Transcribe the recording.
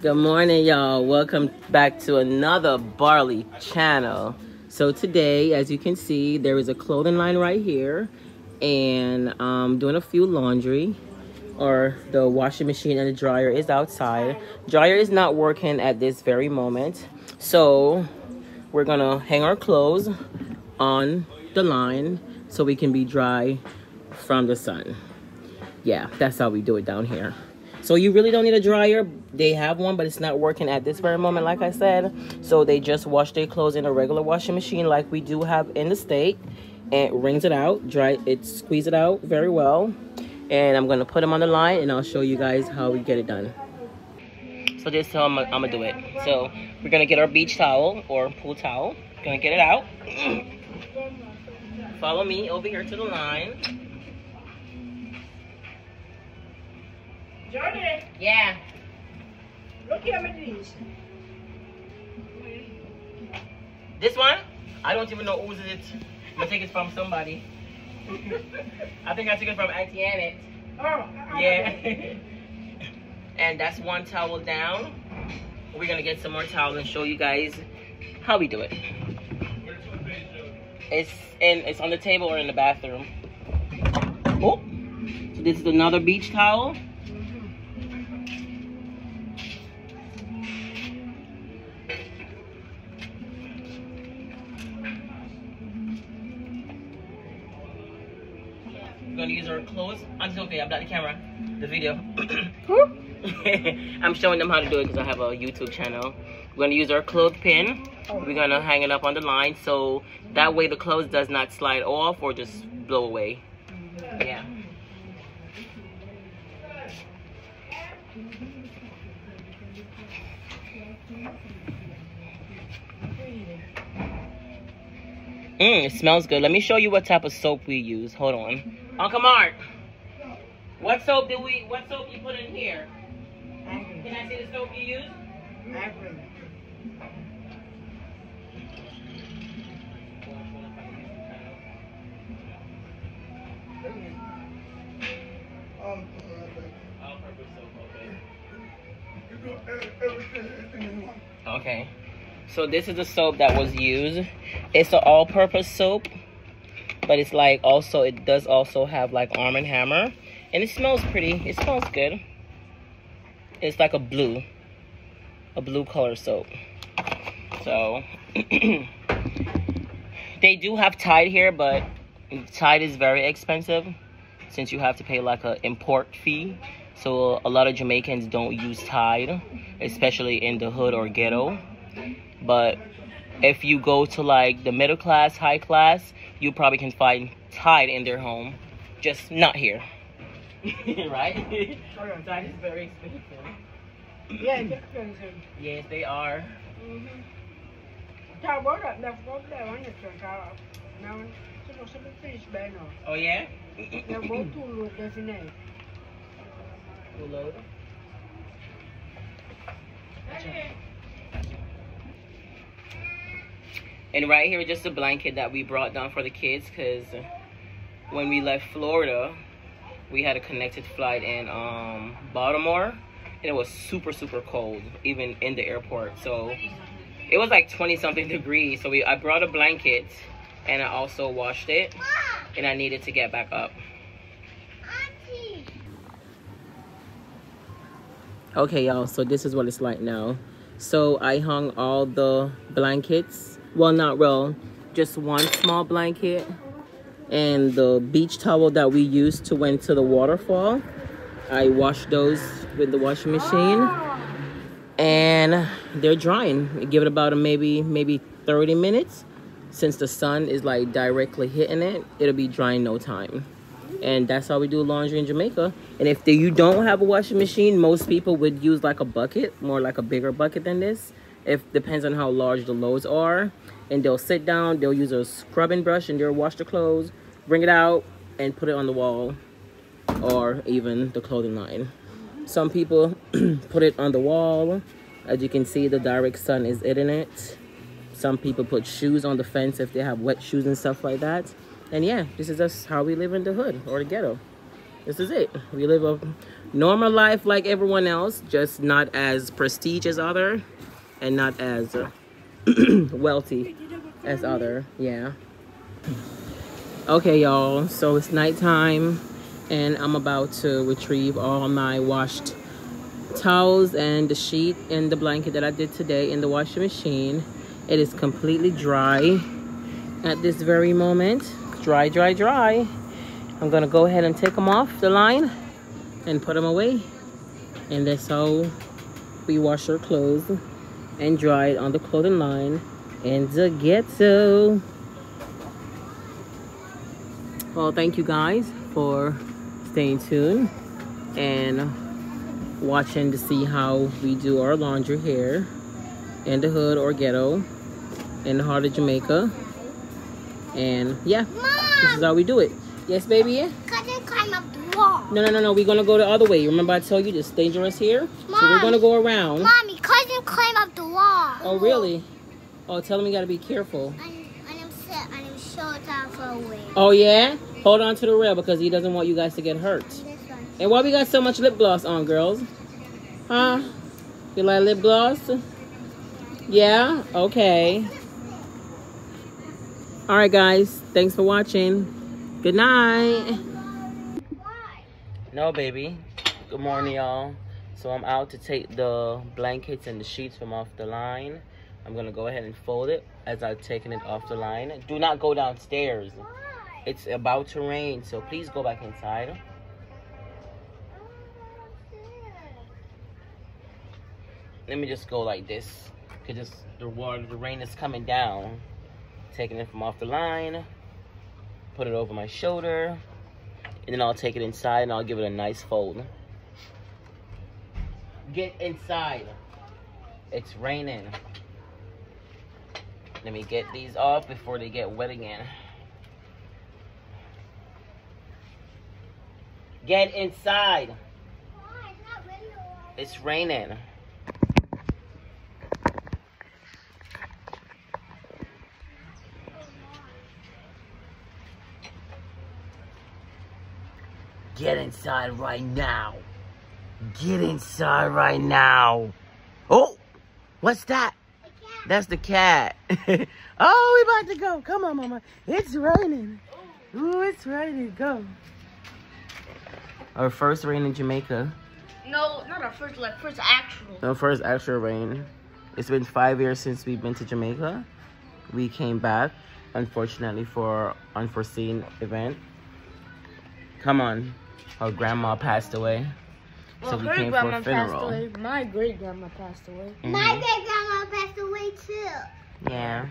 Good morning, y'all. Welcome back to another Barley channel. So today, as you can see, there is a clothing line right here, and I'm doing a few laundry, or the washing machine and the dryer is outside. Dryer is not working at this very moment, so we're gonna hang our clothes on the line so we can be dry from the sun. Yeah, that's how we do it down here. So you really don't need a dryer. They have one, but it's not working at this very moment, like I said. So they just wash their clothes in a regular washing machine like we do have in the state. And it wrings it out, dry it, squeeze it out very well. And I'm gonna put them on the line and I'll show you guys how we get it done. So this I'm, I'm gonna do it. So we're gonna get our beach towel or pool towel. Gonna get it out. Follow me over here to the line. Jordan, Yeah. look here at this. This one? I don't even know whose it. I'm gonna take it from somebody. I think I took it from Auntie Annette. Oh, I- I- Yeah. and that's one towel down. We're gonna get some more towels and show you guys how we do it. It's in it's on the table or in the bathroom. Oh, so this is another beach towel. Gonna use our clothes. I'm just okay. I'm not the camera. The video. I'm showing them how to do it because I have a YouTube channel. We're gonna use our clothespin. We're gonna hang it up on the line so that way the clothes does not slide off or just blow away. Yeah. Mmm, it smells good. Let me show you what type of soap we use. Hold on. Uncle Mark, what soap do we, what soap you put in here? Can I see the soap you use? Um, okay. you do everything, everything in one. Okay. So this is the soap that was used. It's an all-purpose soap, but it's like also it does also have like Arm and Hammer, and it smells pretty. It smells good. It's like a blue, a blue color soap. So they do have Tide here, but Tide is very expensive since you have to pay like a import fee. So a lot of Jamaicans don't use Tide, especially in the hood or ghetto. But if you go to like the middle class, high class, you probably can find Tide in their home, just not here. right? Tide is very expensive. Yeah, it's expensive. Yes, they are. Ta bó là đập bó And right here, just a blanket that we brought down for the kids because when we left Florida, we had a connected flight in um, Baltimore, and it was super, super cold, even in the airport. So it was like 20 something degrees. So we, I brought a blanket, and I also washed it, and I needed to get back up. Okay, y'all, so this is what it's like now. So I hung all the blankets. Well, not real, just one small blanket and the beach towel that we used to went to the waterfall. I washed those with the washing machine and they're drying. Give it about a maybe maybe 30 minutes. Since the sun is like directly hitting it, it'll be dry in no time. And that's how we do laundry in Jamaica. And if the, you don't have a washing machine, most people would use like a bucket, more like a bigger bucket than this. If depends on how large the loads are. And they'll sit down, they'll use a scrubbing brush and they'll wash the clothes, bring it out, and put it on the wall or even the clothing line. Some people put it on the wall. As you can see, the direct sun is hitting it. Some people put shoes on the fence if they have wet shoes and stuff like that. And yeah, this is just how we live in the hood or the ghetto. This is it. We live a normal life like everyone else, just not as prestige as other, and not as uh, wealthy as other. Yeah. Okay, y'all. So it's nighttime, and I'm about to retrieve all my washed towels and the sheet and the blanket that I did today in the washing machine. It is completely dry at this very moment. Dry, dry, dry. I'm gonna go ahead and take them off the line and put them away. And that's how we wash our clothes and dried on the clothing line in the ghetto. Well, thank you guys for staying tuned and watching to see how we do our laundry here in the hood or ghetto in the heart of Jamaica. And yeah, this is how we do it. Yes, baby? Cousin climb up the wall. No, no, no, no. We're going to go the other way. Remember I told you it's dangerous here? So we're going to go around. Mommy, cousin climb up the wall. Oh, really? Oh, tell him you got to be careful. And, and I'm set and I'm short out for a way. Oh, yeah? Hold on to the rail because he doesn't want you guys to get hurt. And why we got so much lip gloss on, girls? Huh? You like lip gloss? Yeah? Okay. All right, guys. Thanks for watching. Good night. No, baby. Good morning, y'all. So I'm out to take the blankets and the sheets from off the line. I'm gonna go ahead and fold it as I've taken it off the line. Do not go downstairs. It's about to rain, so please go back inside. Let me just go like this. Cause it's, the water, the rain is coming down. Taking it from off the line. Put it over my shoulder. And then I'll take it inside and I'll give it a nice fold. Get inside. It's raining. Let me get these off before they get wet again. Get inside. It's raining. Get inside right now. Get inside right now. Oh, what's that? That's the cat. oh, we about to go. Come on, mama. It's raining. Ooh, it's raining. Go. Our first rain in Jamaica. No, not our first, like first actual. The first actual rain. It's been five years since we've been to Jamaica. We came back, unfortunately, for unforeseen event. Come on, her grandma passed away, so we came for a funeral. My great grandma passed away. My great grandma passed away too. Yeah.